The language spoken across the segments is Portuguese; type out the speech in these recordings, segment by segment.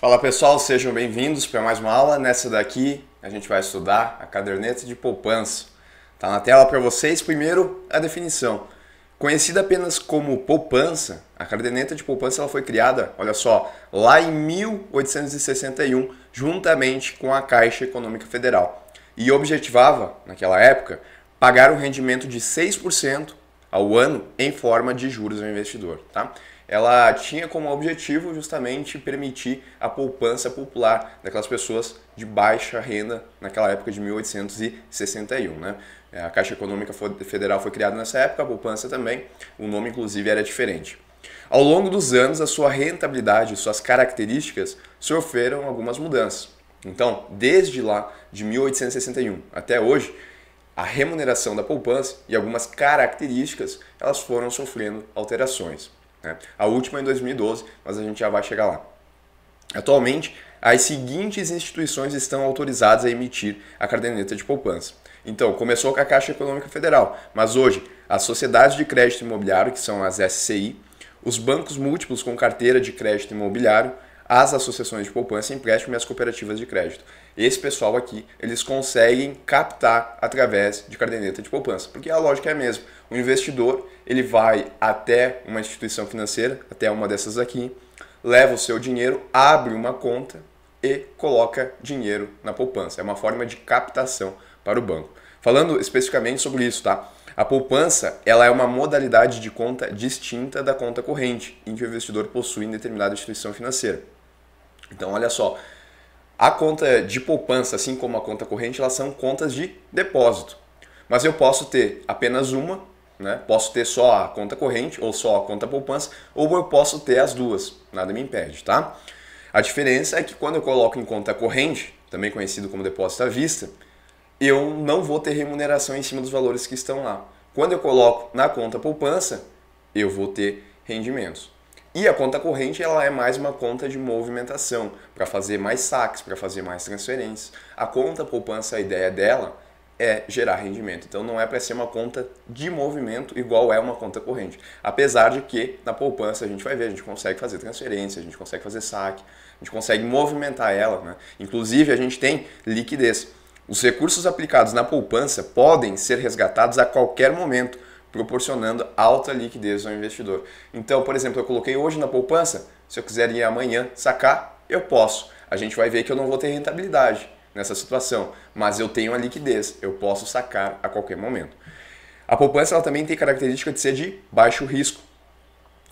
Fala pessoal, sejam bem-vindos para mais uma aula. Nessa daqui a gente vai estudar a caderneta de poupança. Tá na tela para vocês. Primeiro, a definição. Conhecida apenas como poupança, a caderneta de poupança ela foi criada, olha só, lá em 1861, juntamente com a Caixa Econômica Federal. E objetivava, naquela época, pagar um rendimento de 6% ao ano em forma de juros ao investidor. Tá? Ela tinha como objetivo justamente permitir a poupança popular daquelas pessoas de baixa renda naquela época de 1861. Né? A Caixa Econômica Federal foi criada nessa época, a poupança também, o nome inclusive era diferente. Ao longo dos anos, a sua rentabilidade, suas características sofreram algumas mudanças. Então, desde lá de 1861 até hoje, a remuneração da poupança e algumas características elas foram sofrendo alterações. Né? A última em 2012, mas a gente já vai chegar lá. Atualmente, as seguintes instituições estão autorizadas a emitir a caderneta de poupança. Então, começou com a Caixa Econômica Federal, mas hoje as sociedades de crédito imobiliário, que são as SCI, os bancos múltiplos com carteira de crédito imobiliário, as associações de poupança empréstimo e as cooperativas de crédito. Esse pessoal aqui, eles conseguem captar através de caderneta de poupança, porque a lógica é a mesma. O investidor, ele vai até uma instituição financeira, até uma dessas aqui, leva o seu dinheiro, abre uma conta e coloca dinheiro na poupança. É uma forma de captação para o banco. Falando especificamente sobre isso, tá? A poupança ela é uma modalidade de conta distinta da conta corrente, em que o investidor possui em determinada instituição financeira. Então, olha só, a conta de poupança, assim como a conta corrente, elas são contas de depósito. Mas eu posso ter apenas uma, né? posso ter só a conta corrente ou só a conta poupança, ou eu posso ter as duas, nada me impede, tá? A diferença é que quando eu coloco em conta corrente, também conhecido como depósito à vista, eu não vou ter remuneração em cima dos valores que estão lá. Quando eu coloco na conta poupança, eu vou ter rendimentos. E a conta corrente ela é mais uma conta de movimentação, para fazer mais saques, para fazer mais transferências. A conta poupança, a ideia dela é gerar rendimento. Então não é para ser uma conta de movimento igual é uma conta corrente. Apesar de que na poupança a gente vai ver, a gente consegue fazer transferência, a gente consegue fazer saque, a gente consegue movimentar ela. Né? Inclusive a gente tem liquidez. Os recursos aplicados na poupança podem ser resgatados a qualquer momento proporcionando alta liquidez ao investidor. Então, por exemplo, eu coloquei hoje na poupança, se eu quiser ir amanhã sacar, eu posso. A gente vai ver que eu não vou ter rentabilidade nessa situação, mas eu tenho a liquidez, eu posso sacar a qualquer momento. A poupança ela também tem característica de ser de baixo risco.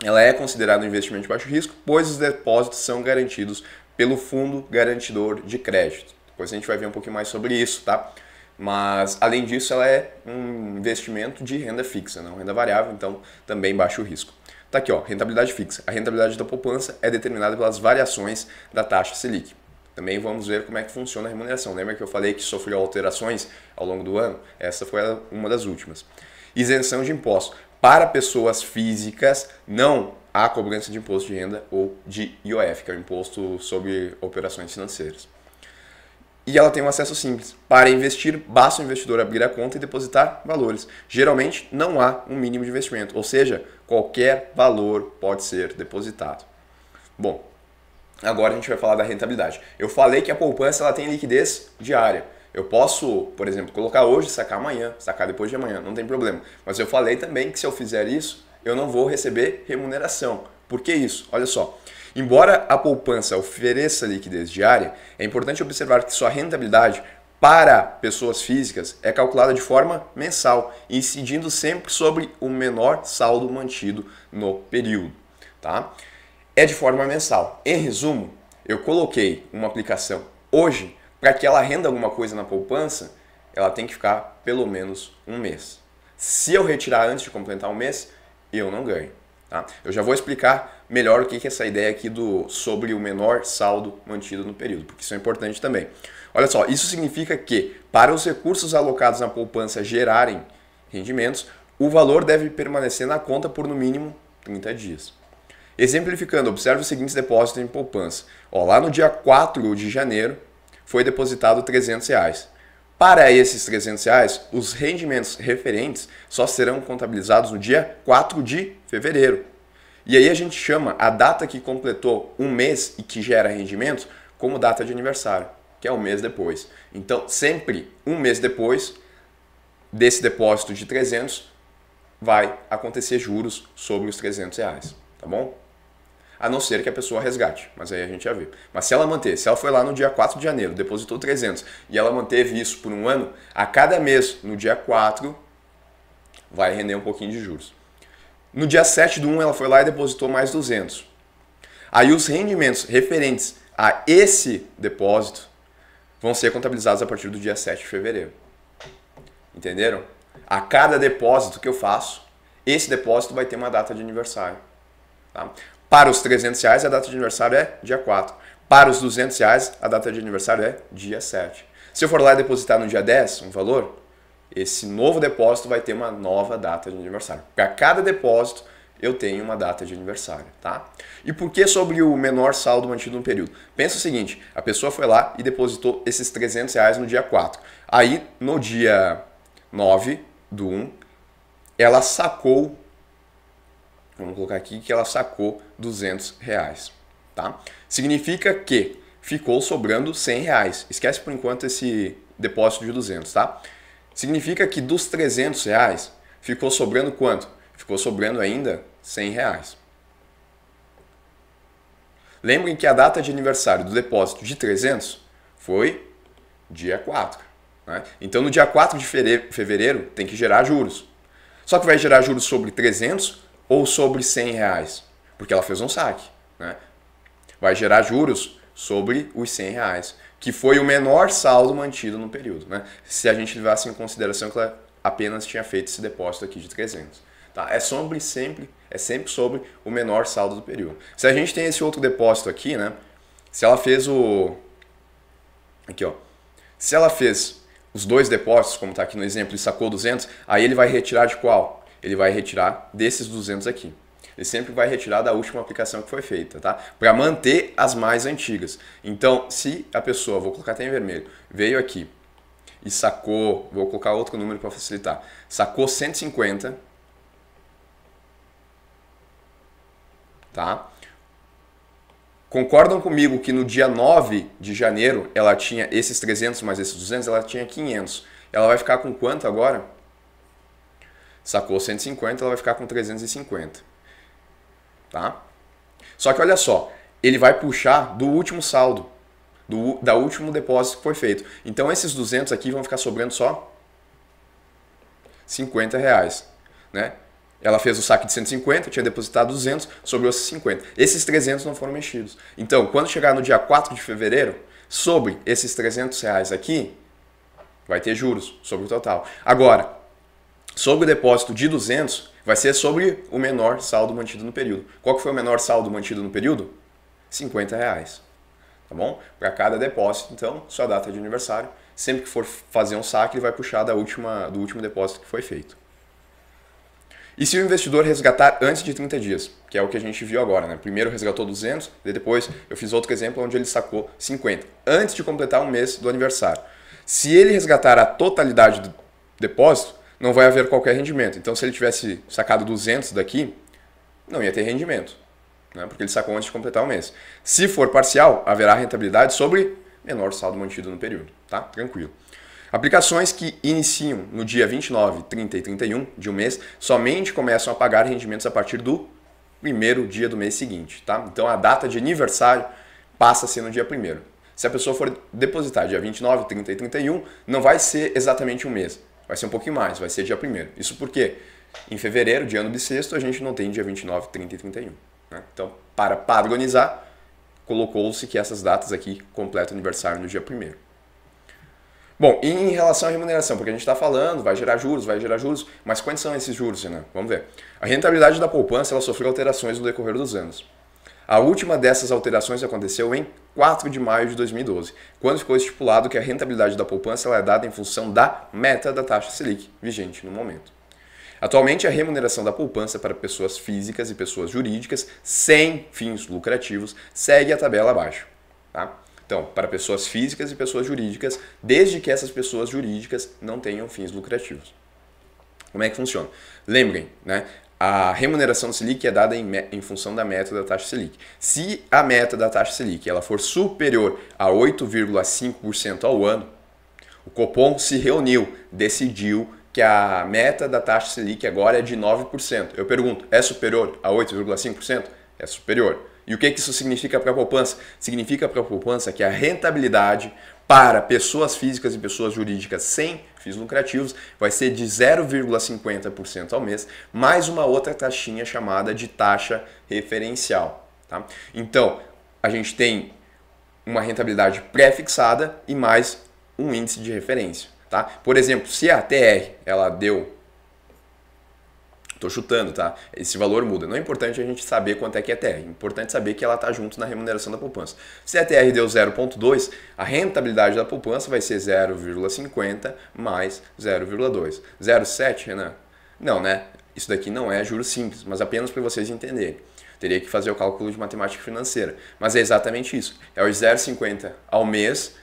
Ela é considerada um investimento de baixo risco, pois os depósitos são garantidos pelo fundo garantidor de crédito. Depois a gente vai ver um pouquinho mais sobre isso, tá? Mas, além disso, ela é um investimento de renda fixa, não renda variável, então também baixo risco. Tá aqui, ó, rentabilidade fixa. A rentabilidade da poupança é determinada pelas variações da taxa Selic. Também vamos ver como é que funciona a remuneração. Lembra que eu falei que sofreu alterações ao longo do ano? Essa foi uma das últimas. Isenção de impostos. Para pessoas físicas, não há cobrança de imposto de renda ou de IOF, que é o Imposto sobre Operações Financeiras e ela tem um acesso simples. Para investir, basta o investidor abrir a conta e depositar valores. Geralmente não há um mínimo de investimento, ou seja, qualquer valor pode ser depositado. Bom, agora a gente vai falar da rentabilidade. Eu falei que a poupança ela tem liquidez diária. Eu posso, por exemplo, colocar hoje, sacar amanhã, sacar depois de amanhã, não tem problema. Mas eu falei também que se eu fizer isso, eu não vou receber remuneração. Por que isso? Olha só. Embora a poupança ofereça liquidez diária, é importante observar que sua rentabilidade para pessoas físicas é calculada de forma mensal, incidindo sempre sobre o menor saldo mantido no período. Tá? É de forma mensal. Em resumo, eu coloquei uma aplicação hoje para que ela renda alguma coisa na poupança, ela tem que ficar pelo menos um mês. Se eu retirar antes de completar um mês, eu não ganho. Tá? Eu já vou explicar melhor o que é essa ideia aqui do sobre o menor saldo mantido no período, porque isso é importante também. Olha só, isso significa que para os recursos alocados na poupança gerarem rendimentos, o valor deve permanecer na conta por no mínimo 30 dias. Exemplificando, observe os seguintes depósitos em poupança. Ó, lá no dia 4 de janeiro foi depositado 300 reais. Para esses 300 reais, os rendimentos referentes só serão contabilizados no dia 4 de fevereiro. E aí a gente chama a data que completou um mês e que gera rendimento como data de aniversário, que é um mês depois. Então, sempre um mês depois desse depósito de 300, vai acontecer juros sobre os 300 reais, tá bom? A não ser que a pessoa resgate, mas aí a gente já vê. Mas se ela manter, se ela foi lá no dia 4 de janeiro, depositou 300 e ela manteve isso por um ano, a cada mês, no dia 4, vai render um pouquinho de juros. No dia 7 do 1, ela foi lá e depositou mais 200. Aí os rendimentos referentes a esse depósito vão ser contabilizados a partir do dia 7 de fevereiro. Entenderam? A cada depósito que eu faço, esse depósito vai ter uma data de aniversário. Tá? Para os 300 reais, a data de aniversário é dia 4. Para os 200 reais, a data de aniversário é dia 7. Se eu for lá depositar no dia 10 um valor, esse novo depósito vai ter uma nova data de aniversário. Para cada depósito, eu tenho uma data de aniversário, tá? E por que sobre o menor saldo mantido no período? Pensa o seguinte, a pessoa foi lá e depositou esses 300 reais no dia 4. Aí, no dia 9 do 1, ela sacou, vamos colocar aqui que ela sacou 200 reais, tá? Significa que ficou sobrando 100 reais. Esquece por enquanto esse depósito de 200, tá? Significa que dos 300 reais ficou sobrando quanto? Ficou sobrando ainda 100 reais. Lembrem que a data de aniversário do depósito de 300 foi dia 4. Né? Então, no dia 4 de fevereiro, tem que gerar juros. Só que vai gerar juros sobre 300 ou sobre 100 reais? Porque ela fez um saque. Né? Vai gerar juros sobre os 100 reais que foi o menor saldo mantido no período, né? Se a gente levasse em consideração que ela apenas tinha feito esse depósito aqui de 300. Tá? É sobre sempre, é sempre sobre o menor saldo do período. Se a gente tem esse outro depósito aqui, né? Se ela fez o aqui, ó. Se ela fez os dois depósitos, como está aqui no exemplo, e sacou 200, aí ele vai retirar de qual? Ele vai retirar desses 200 aqui ele sempre vai retirar da última aplicação que foi feita, tá? Para manter as mais antigas. Então, se a pessoa, vou colocar até em vermelho, veio aqui e sacou, vou colocar outro número para facilitar, sacou 150, tá? Concordam comigo que no dia 9 de janeiro ela tinha esses 300 mais esses 200, ela tinha 500. Ela vai ficar com quanto agora? Sacou 150, ela vai ficar com 350 tá? Só que olha só, ele vai puxar do último saldo, do da último depósito que foi feito. Então esses 200 aqui vão ficar sobrando só 50 reais, né? Ela fez o saque de 150, tinha depositado 200, sobrou 50. Esses 300 não foram mexidos. Então, quando chegar no dia 4 de fevereiro, sobre esses 300 reais aqui, vai ter juros sobre o total. Agora, sobre o depósito de 200, vai ser sobre o menor saldo mantido no período. Qual que foi o menor saldo mantido no período? 50 reais. Tá bom? Para cada depósito, então, sua data de aniversário. Sempre que for fazer um saque, ele vai puxar da última, do último depósito que foi feito. E se o investidor resgatar antes de 30 dias, que é o que a gente viu agora, né? Primeiro resgatou 200, e depois eu fiz outro exemplo onde ele sacou 50, antes de completar um mês do aniversário. Se ele resgatar a totalidade do depósito, não vai haver qualquer rendimento. Então, se ele tivesse sacado 200 daqui, não ia ter rendimento, né? porque ele sacou antes de completar o mês. Se for parcial, haverá rentabilidade sobre menor saldo mantido no período, tá? Tranquilo. Aplicações que iniciam no dia 29, 30 e 31 de um mês somente começam a pagar rendimentos a partir do primeiro dia do mês seguinte, tá? Então a data de aniversário passa a ser no dia primeiro. Se a pessoa for depositar dia 29, 30 e 31, não vai ser exatamente um mês vai ser um pouquinho mais, vai ser dia 1 Isso porque em fevereiro, de ano bissexto, a gente não tem dia 29, 30 e 31. Né? Então, para padronizar, colocou-se que essas datas aqui completam aniversário no dia 1 Bom, e em relação à remuneração, porque a gente está falando, vai gerar juros, vai gerar juros, mas quais são esses juros, Renan? Vamos ver. A rentabilidade da poupança ela sofreu alterações no decorrer dos anos. A última dessas alterações aconteceu em 4 de maio de 2012, quando ficou estipulado que a rentabilidade da poupança é dada em função da meta da taxa Selic, vigente no momento. Atualmente, a remuneração da poupança para pessoas físicas e pessoas jurídicas sem fins lucrativos segue a tabela abaixo. Tá? Então, para pessoas físicas e pessoas jurídicas, desde que essas pessoas jurídicas não tenham fins lucrativos. Como é que funciona? Lembrem, né? A remuneração do Selic é dada em, em, função da meta da taxa Selic. Se a meta da taxa Selic ela for superior a 8,5% ao ano, o Copom se reuniu, decidiu que a meta da taxa Selic agora é de 9%. Eu pergunto, é superior a 8,5%? É superior. E o que, que isso significa para a poupança? Significa para a poupança que a rentabilidade para pessoas físicas e pessoas jurídicas sem fins lucrativos vai ser de 0,50% ao mês, mais uma outra taxinha chamada de taxa referencial. Tá? Então, a gente tem uma rentabilidade pré-fixada e mais um índice de referência. Tá? Por exemplo, se a TR ela deu Estou chutando, tá? Esse valor muda. Não é importante a gente saber quanto é que é TR. É importante saber que ela está junto na remuneração da poupança. Se a TR deu 0,2, a rentabilidade da poupança vai ser 0,50 mais 0,2. 0,7, Renan? Não, né? Isso daqui não é juros simples, mas apenas para vocês entenderem. Teria que fazer o cálculo de matemática financeira. Mas é exatamente isso. É os 0,50 ao mês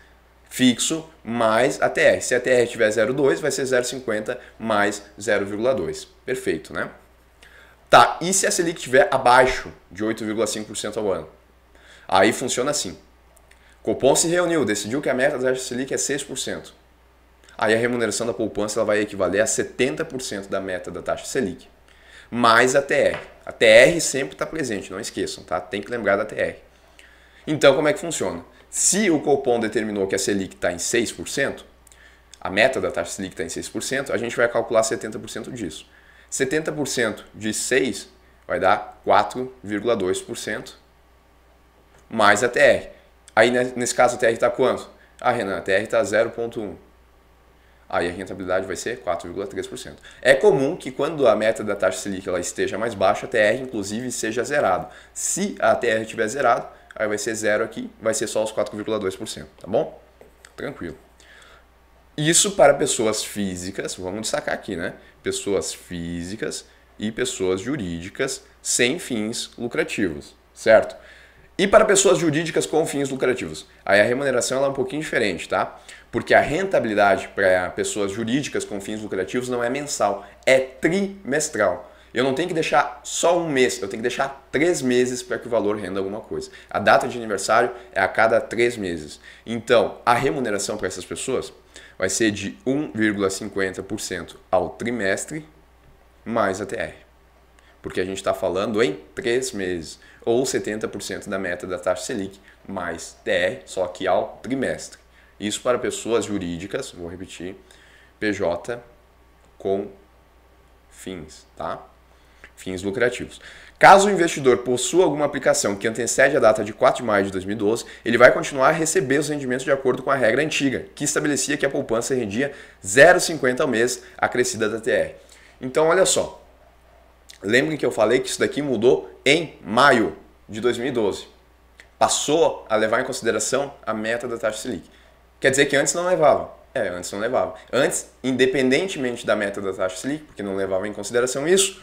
fixo mais a TR. Se a TR tiver 0,2, vai ser 0,50 mais 0,2. Perfeito, né? Tá, e se a Selic estiver abaixo de 8,5% ao ano? Aí funciona assim. Copom se reuniu, decidiu que a meta da taxa Selic é 6%. Aí a remuneração da poupança ela vai equivaler a 70% da meta da taxa Selic, mais a TR. A TR sempre está presente, não esqueçam, tá? Tem que lembrar da TR. Então, como é que funciona? Se o Copom determinou que a Selic está em 6%, a meta da taxa Selic está em 6%, a gente vai calcular 70% disso. 70% de 6 vai dar 4,2% mais a TR. Aí nesse caso a TR está quanto? Ah, Renan, a TR está 0,1. Aí a rentabilidade vai ser 4,3%. É comum que quando a meta da taxa Selic ela esteja mais baixa, a TR inclusive seja zerado. Se a TR estiver zerado, aí vai ser zero aqui, vai ser só os 4,2%, tá bom? Tranquilo. Isso para pessoas físicas, vamos destacar aqui, né? Pessoas físicas e pessoas jurídicas sem fins lucrativos, certo? E para pessoas jurídicas com fins lucrativos, aí a remuneração é um pouquinho diferente, tá? Porque a rentabilidade para pessoas jurídicas com fins lucrativos não é mensal, é trimestral. Eu não tenho que deixar só um mês, eu tenho que deixar três meses para que o valor renda alguma coisa. A data de aniversário é a cada três meses. Então, a remuneração para essas pessoas vai ser de 1,50% ao trimestre mais a TR. Porque a gente está falando em três meses, ou 70% da meta da taxa Selic mais TR, só que ao trimestre. Isso para pessoas jurídicas, vou repetir, PJ com fins, tá? Fins lucrativos. Caso o investidor possua alguma aplicação que antecede a data de 4 de maio de 2012, ele vai continuar a receber os rendimentos de acordo com a regra antiga, que estabelecia que a poupança rendia 0,50 ao mês acrescida da TR. Então, olha só. Lembrem que eu falei que isso daqui mudou em maio de 2012. Passou a levar em consideração a meta da taxa Selic. Quer dizer que antes não levava. É, antes não levava. Antes, independentemente da meta da taxa Selic, porque não levava em consideração isso,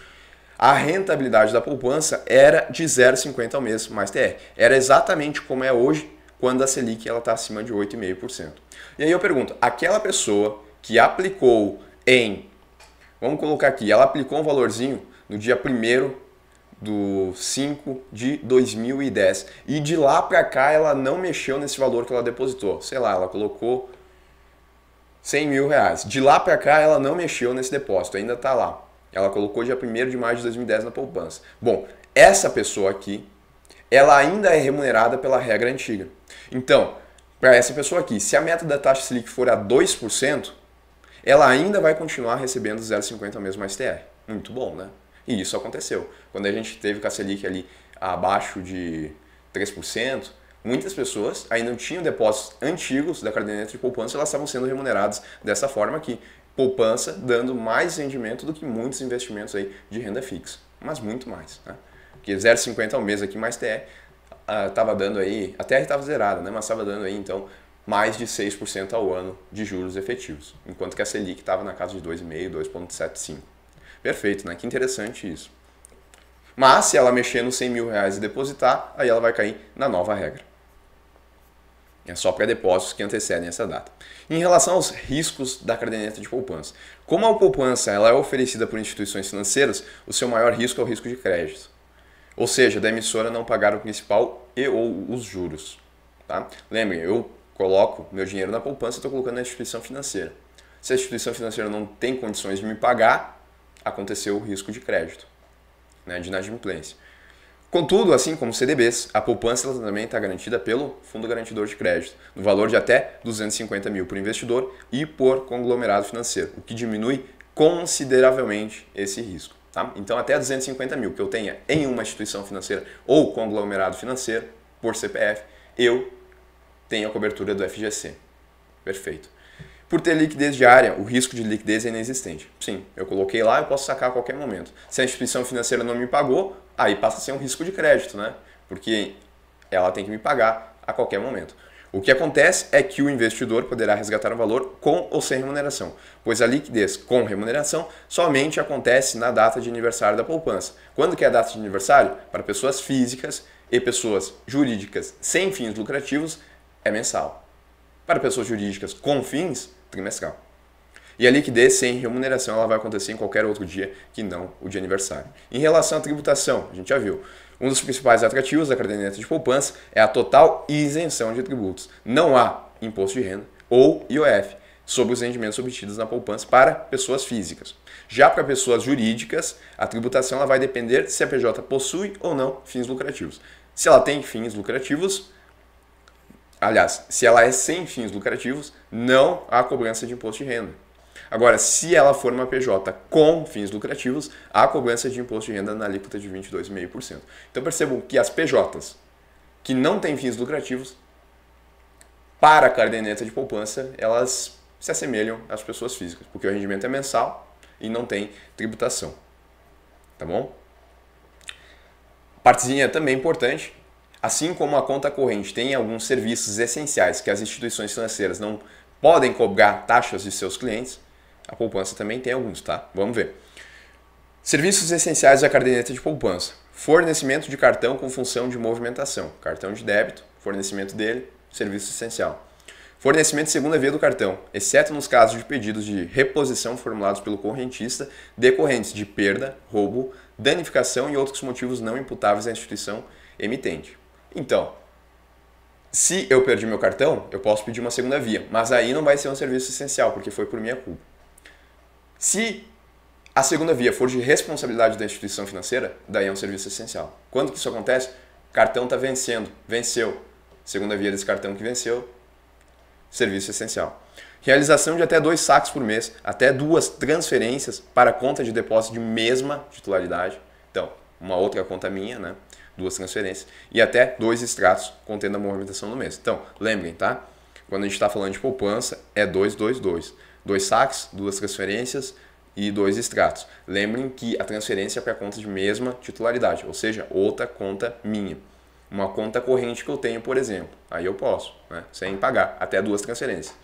a rentabilidade da poupança era de 0,50 ao mês mais TR. Era exatamente como é hoje, quando a Selic está acima de 8,5%. E aí eu pergunto, aquela pessoa que aplicou em, vamos colocar aqui, ela aplicou um valorzinho no dia 1 do 5 de 2010 e de lá para cá ela não mexeu nesse valor que ela depositou. Sei lá, ela colocou 100 mil reais. De lá para cá ela não mexeu nesse depósito, ainda está lá. Ela colocou dia 1 de maio de 2010 na poupança. Bom, essa pessoa aqui, ela ainda é remunerada pela regra antiga. Então, para essa pessoa aqui, se a meta da taxa Selic for a 2%, ela ainda vai continuar recebendo 0,50 ao mês mais TR. Muito bom, né? E isso aconteceu. Quando a gente teve com a Selic ali abaixo de 3%, muitas pessoas ainda não tinham depósitos antigos da caderneta de poupança, elas estavam sendo remuneradas dessa forma aqui poupança dando mais rendimento do que muitos investimentos aí de renda fixa, mas muito mais. Né? Porque 0,50 ao mês aqui mais TR estava uh, dando aí, a TR estava zerada, né? mas estava dando aí então mais de 6% ao ano de juros efetivos, enquanto que a Selic estava na casa de 2,5%, 2,75%. Perfeito, né? Que interessante isso. Mas se ela mexer nos 100 mil reais e depositar, aí ela vai cair na nova regra. É só para depósitos que antecedem essa data. Em relação aos riscos da caderneta de poupança, como a poupança ela é oferecida por instituições financeiras, o seu maior risco é o risco de crédito. Ou seja, da emissora não pagar o principal e ou os juros. Tá? Lembrem, eu coloco meu dinheiro na poupança estou colocando na instituição financeira. Se a instituição financeira não tem condições de me pagar, aconteceu o risco de crédito, né, de inadimplência. Contudo, assim como CDBs, a poupança também está garantida pelo Fundo Garantidor de Crédito, no valor de até 250 mil por investidor e por conglomerado financeiro, o que diminui consideravelmente esse risco. Tá? Então, até 250 mil que eu tenha em uma instituição financeira ou conglomerado financeiro, por CPF, eu tenho a cobertura do FGC. Perfeito. Por ter liquidez diária, o risco de liquidez é inexistente. Sim, eu coloquei lá, eu posso sacar a qualquer momento. Se a instituição financeira não me pagou, aí passa a ser um risco de crédito, né? Porque ela tem que me pagar a qualquer momento. O que acontece é que o investidor poderá resgatar o valor com ou sem remuneração, pois a liquidez com remuneração somente acontece na data de aniversário da poupança. Quando que é a data de aniversário? Para pessoas físicas e pessoas jurídicas sem fins lucrativos é mensal. Para pessoas jurídicas com fins, trimestral. E a liquidez sem remuneração ela vai acontecer em qualquer outro dia que não o de aniversário. Em relação à tributação, a gente já viu, um dos principais atrativos da caderneta de poupança é a total isenção de tributos. Não há imposto de renda ou IOF sobre os rendimentos obtidos na poupança para pessoas físicas. Já para pessoas jurídicas, a tributação ela vai depender se a PJ possui ou não fins lucrativos. Se ela tem fins lucrativos, aliás, se ela é sem fins lucrativos, não há cobrança de imposto de renda. Agora, se ela for uma PJ com fins lucrativos, há cobrança de imposto de renda na alíquota de 22,5%. Então percebam que as PJs que não têm fins lucrativos, para a caderneta de poupança, elas se assemelham às pessoas físicas, porque o rendimento é mensal e não tem tributação. Tá bom? Partezinha também importante, assim como a conta corrente tem alguns serviços essenciais que as instituições financeiras não podem cobrar taxas de seus clientes, a poupança também tem alguns, tá? Vamos ver. Serviços essenciais da caderneta de poupança. Fornecimento de cartão com função de movimentação. Cartão de débito, fornecimento dele, serviço essencial. Fornecimento de segunda via do cartão, exceto nos casos de pedidos de reposição formulados pelo correntista decorrentes de perda, roubo, danificação e outros motivos não imputáveis à instituição emitente. Então, se eu perdi meu cartão, eu posso pedir uma segunda via, mas aí não vai ser um serviço essencial, porque foi por minha culpa. Se a segunda via for de responsabilidade da instituição financeira, daí é um serviço essencial. Quando que isso acontece? Cartão está vencendo, venceu. Segunda via desse cartão que venceu, serviço essencial. Realização de até dois saques por mês, até duas transferências para conta de depósito de mesma titularidade. Então, uma outra conta minha, né? Duas transferências. E até dois extratos contendo a movimentação do mês. Então, lembrem, tá? Quando a gente está falando de poupança, é 222 dois saques, duas transferências e dois extratos. Lembrem que a transferência é para conta de mesma titularidade, ou seja, outra conta minha. Uma conta corrente que eu tenho, por exemplo. Aí eu posso, né, sem pagar, até duas transferências.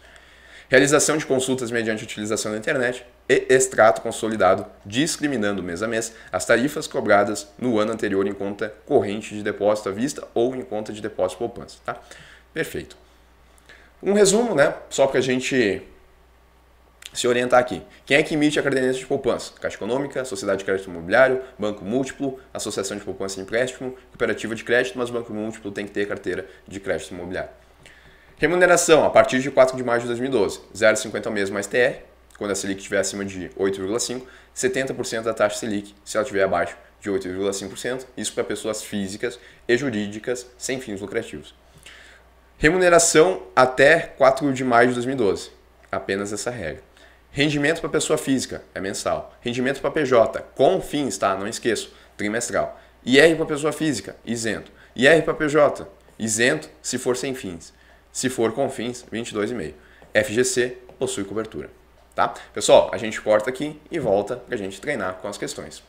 Realização de consultas mediante utilização da internet e extrato consolidado, discriminando mês a mês as tarifas cobradas no ano anterior em conta corrente de depósito à vista ou em conta de depósito poupança. Tá? Perfeito. Um resumo, né? Só para a gente se orientar aqui. Quem é que emite a caderneta de poupança? Caixa Econômica, Sociedade de Crédito Imobiliário, Banco Múltiplo, Associação de Poupança e Empréstimo, Cooperativa de Crédito, mas o Banco Múltiplo tem que ter carteira de crédito imobiliário. Remuneração, a partir de 4 de maio de 2012, 0,50 ao mês mais TR, quando a Selic estiver acima de 8,5%, 70% da taxa Selic, se ela estiver abaixo de 8,5%, isso para pessoas físicas e jurídicas sem fins lucrativos. Remuneração até 4 de maio de 2012, apenas essa regra. Rendimento para pessoa física é mensal. Rendimento para PJ, com fins, tá? Não esqueço, trimestral. IR para pessoa física, isento. IR para PJ, isento se for sem fins. Se for com fins, 22,5. FGC possui cobertura, tá? Pessoal, a gente corta aqui e volta para a gente treinar com as questões.